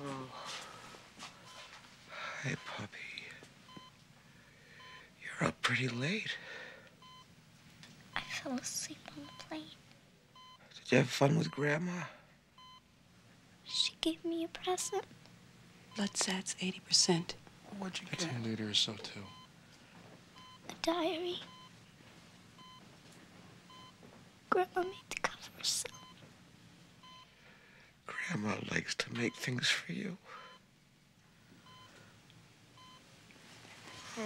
Oh. Puppy. You're up pretty late. I fell asleep on the plane. Did you have fun with Grandma? She gave me a present. Blood sat's 80%. What'd you get? That's a liter or so, too. A diary. Grandma made the Grandma likes to make things for you. My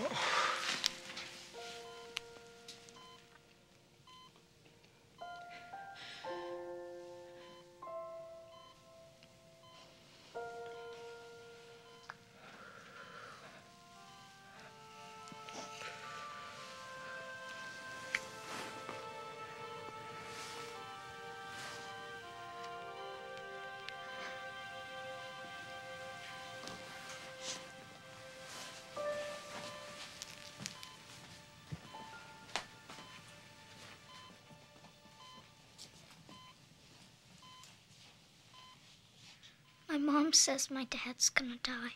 mom says my dad's gonna die.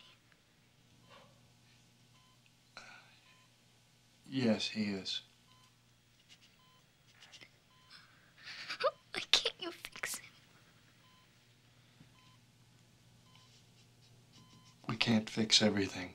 Yes, he is. Why can't you fix him? We can't fix everything.